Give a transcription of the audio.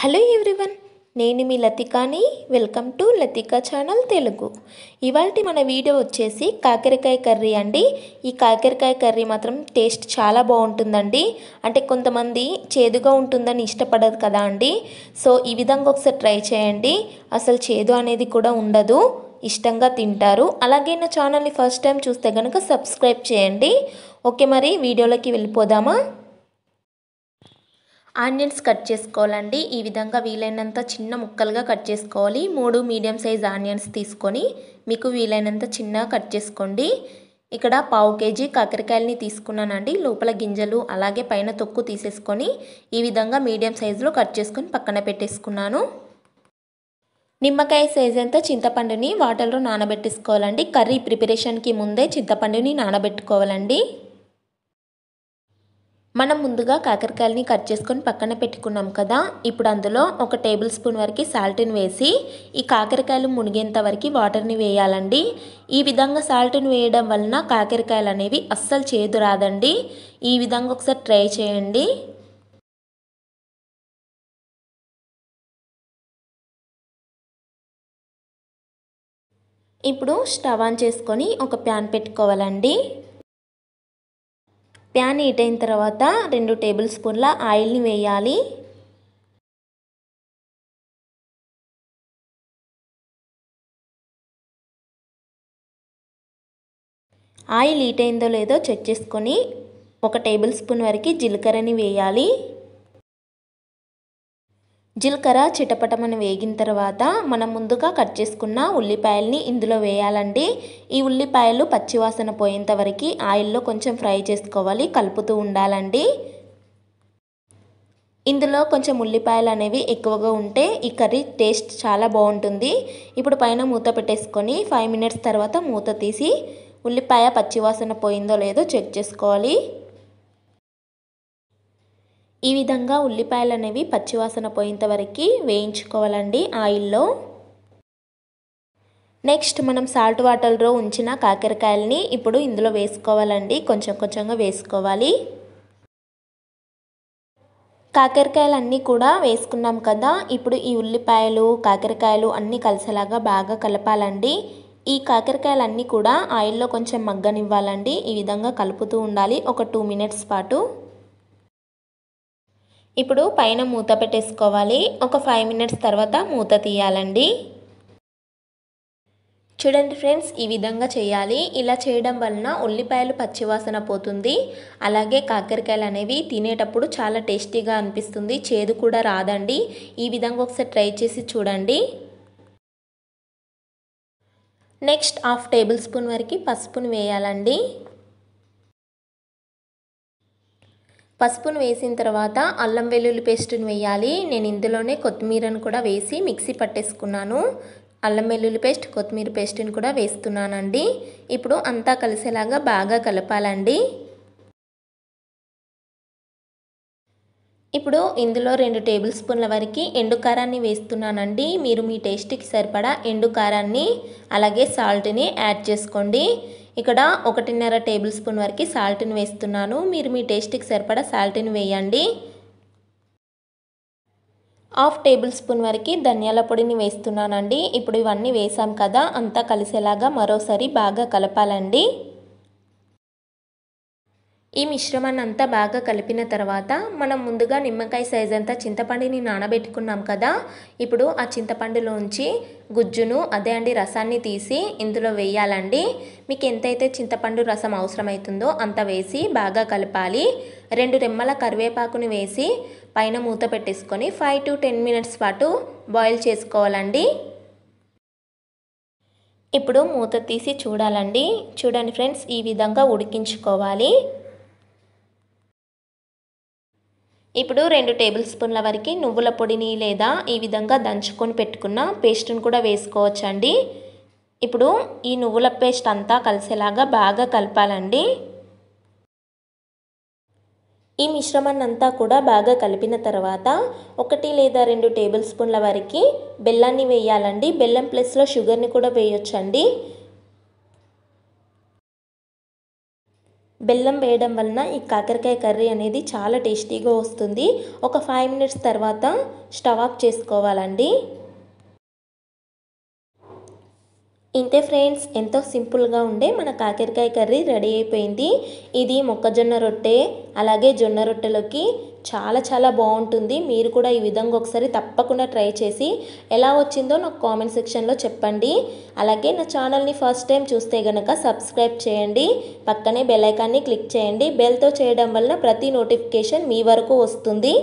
Hello everyone నేను మీ లతికాని. Welcome to Latika channel Telugu. ఇవాళ మన వీడియో వచ్చేసి కాకరకాయ కర్రీ అండి. ఈ కాకరకాయ కర్రీ మాత్రం టేస్ట్ చాలా బాగుంటుందండి. అంటే కొంతమంది చేదుగా ఉంటుందని ఇష్టపడదు కదా అండి. సో ఈ విధంగా ఒకసారి ట్రై చేయండి. అసలు చేదు అనేది కూడా ఉండదు. ఇష్టంగా తింటారు. అలాగే నా ఛానల్ని ఫస్ట్ టైం చూస్తే కనుక సబ్స్క్రైబ్ చేయండి. ఓకే మరి వీడియోలోకి వెళ్ళిపోదామా? ఆనియన్స్ కట్ చేసుకోవాలండి. ఈ విధంగా వీలైనంత చిన్న ముక్కలుగా కట్ చేసుకోవాలి. మూడు మీడియం సైజ్ ఆనియన్స్ తీసుకొని మీకు వీలైనంత చిన్నగా కట్ చేసుకోండి. ఇక్కడ పావు కేజీ కాకరకాయలని తీసుకున్నానండి. లోపల గింజలు అలాగే పైన తొక్కు తీసేసుకొని ఈ విధంగా మీడియం సైజులో కట్ చేసుకొని పక్కన పెట్టేసుకున్నాను. నిమ్మకాయ సైజ్ అంతా చింతపండుని వాటర్లో నానబెట్టేసుకోవాలండి. కర్రీ ప్రిపరేషన్కి ముందే చింతపండుని నానబెట్టుకోవాలండి. మనం ముందుగా కాకరకాయలని కట్ చేసుకొని పక్కన పెట్టుకున్నాం కదా. ఇప్పుడు అందులో ఒక టేబుల్ స్పూన్ వరకు సాల్ట్ని వేసి ఈ కాకరకాయలు మునిగేంత వరకు వాటర్ని వేయాలండి. ఈ విధంగా సాల్ట్ని వేయడం వలన కాకరకాయలు అనేవి అస్సలు చేదు రాదండి. ఈ విధంగా ఒకసారి ట్రై చేయండి. ఇప్పుడు స్టవ్ ఆన్ చేసుకొని ఒక ప్యాన్ పెట్టుకోవాలండి. ప్యాన్ హీట్ అయిన తర్వాత రెండు టేబుల్ స్పూన్ల ఆయిల్ని వేయాలి. ఆయిల్ హీట్ అయిందో లేదో చెక్ చేసుకొని ఒక టేబుల్ స్పూన్ వరకు జీలకర్రని వేయాలి. జీలకర్ర చిటపటమని వేగిన తర్వాత మనం ముందుగా కట్ చేసుకున్న ఉల్లిపాయల్ని ఇందులో వేయాలండి. ఈ ఉల్లిపాయలు పచ్చివాసన పోయేంత వరకు ఆయిల్లో కొంచెం ఫ్రై చేసుకోవాలి కలుపుతూ ఉండాలండి. ఇందులో కొంచెం ఉల్లిపాయలు అనేవి ఎక్కువగా ఉంటే ఈ కర్రీ టేస్ట్ చాలా బాగుంటుంది. ఇప్పుడు పైన మూత పెట్టేసుకొని ఫైవ్ మినిట్స్ తర్వాత మూత తీసి ఉల్లిపాయ పచ్చివాసన పోయిందో లేదో చెక్ చేసుకోవాలి. ఈ విధంగా ఉల్లిపాయలు అనేవి పచ్చివాసన పోయేంత వరకు వేయించుకోవాలండి ఆయిల్లో. నెక్స్ట్ మనం సాల్ట్ వాటర్లో ఉంచిన కాకరకాయలని ఇప్పుడు ఇందులో వేసుకోవాలండి. కొంచెం కొంచెంగా వేసుకోవాలి. కాకరకాయలు అన్నీ కూడా వేసుకున్నాం కదా ఇప్పుడు ఈ ఉల్లిపాయలు కాకరకాయలు అన్నీ కలిసేలాగా బాగా కలపాలండి. ఈ కాకరకాయలు అన్నీ కూడా ఆయిల్లో కొంచెం మగ్గనివ్వాలండి. ఈ విధంగా కలుపుతూ ఉండాలి. ఒక టూ మినిట్స్ పాటు. ఇప్పుడు పైన మూత పెట్టేసుకోవాలి. ఒక ఫైవ్ మినిట్స్ తర్వాత మూత తీయాలండి. చూడండి ఫ్రెండ్స్ ఈ విధంగా చేయాలి. ఇలా చేయడం వలన ఉల్లిపాయలు పచ్చివాసన పోతుంది. అలాగే కాకరకాయలు అనేవి తినేటప్పుడు చాలా టేస్టీగా అనిపిస్తుంది. చేదు కూడా రాదండి. ఈ విధంగా ఒకసారి ట్రై చేసి చూడండి. నెక్స్ట్ హాఫ్ టేబుల్ స్పూన్ వరకు పసుపును వేయాలండి. పసుపును వేసిన తర్వాత అల్లం వెల్లుల్లి పేస్ట్ని వేయాలి. నేను ఇందులోనే కొత్తిమీరను కూడా వేసి మిక్సీ పట్టేసుకున్నాను. అల్లం వెల్లుల్లి పేస్ట్ కొత్తిమీర పేస్ట్ని కూడా వేస్తున్నానండి. ఇప్పుడు అంతా కలిసేలాగా బాగా కలపాలండి. ఇప్పుడు ఇందులో రెండు టేబుల్ స్పూన్ల వరకు ఎండు కారాన్ని వేస్తున్నానండి. మీరు మీ టేస్ట్కి సరిపడా ఎండు కారాన్ని అలాగే సాల్ట్ని యాడ్ చేసుకోండి. ఇక్కడ ఒకటిన్నర టేబుల్ స్పూన్ వరకు సాల్ట్ని వేస్తున్నాను. మీరు మీ టేస్ట్కి సరిపడా సాల్ట్ని వేయండి. హాఫ్ టేబుల్ స్పూన్ వరకు ధనియాల పొడిని వేస్తున్నానండి. ఇప్పుడు ఇవన్నీ వేసాం కదా అంతా కలిసేలాగా మరోసారి బాగా కలపాలండి. ఈ మిశ్రమాన్ని అంతా బాగా కలిపిన తర్వాత మనం ముందుగా నిమ్మకాయ సైజ్ అంతా చింతపండుని నానబెట్టుకున్నాం కదా. ఇప్పుడు ఆ చింతపండులోంచి గుజ్జును అదే అండి రసాన్ని తీసి ఇందులో వేయాలండి. మీకు ఎంతైతే చింతపండు రసం అవసరమవుతుందో అంత వేసి బాగా కలపాలి. రెండు రెమ్మల కరివేపాకుని వేసి పైన మూత పెట్టేసుకొని ఫైవ్ టు టెన్ మినిట్స్ పాటు బాయిల్ చేసుకోవాలండి. ఇప్పుడు మూత తీసి చూడాలండి. చూడండి ఫ్రెండ్స్ ఈ విధంగా ఉడికించుకోవాలి. ఇప్పుడు రెండు టేబుల్ స్పూన్ల వరకు నువ్వుల పొడిని లేదా ఈ విధంగా దంచుకొని పెట్టుకున్న పేస్ట్ని కూడా వేసుకోవచ్చండి. ఇప్పుడు ఈ నువ్వుల పేస్ట్ అంతా కలిసేలాగా బాగా కలపాలండి. ఈ మిశ్రమాన్ని అంతా కూడా బాగా కలిపిన తర్వాత ఒకటి లేదా రెండు టేబుల్ స్పూన్ల వరకు బెల్లాన్ని వేయాలండి. బెల్లం ప్లస్లో షుగర్ని కూడా వేయొచ్చండి. బెల్లం వేయడం వలన ఈ కాకరకాయ కర్రీ అనేది చాలా టేస్టీగా వస్తుంది. ఒక ఫైవ్ మినిట్స్ తర్వాత స్టవ్ ఆఫ్ చేసుకోవాలండి. ఇంతే ఫ్రెండ్స్ ఎంతో సింపుల్గా ఉండే మన కాకరకాయ కర్రీ రెడీ అయిపోయింది. ఇది మొక్కజొన్న రొట్టె అలాగే జొన్న రొట్టెలోకి చాలా చాలా బాగుంటుంది. మీరు కూడా ఈ విధంగా ఒకసారి తప్పకుండా ట్రై చేసి ఎలా వచ్చిందో నాకు కామెంట్ సెక్షన్లో చెప్పండి. అలాగే నా ఛానల్ని ఫస్ట్ టైం చూస్తే కనుక సబ్స్క్రైబ్ చేయండి. పక్కనే బెల్ ఐకాన్ని క్లిక్ చేయండి. బెల్తో చేయడం వలన ప్రతి నోటిఫికేషన్ మీ వరకు వస్తుంది.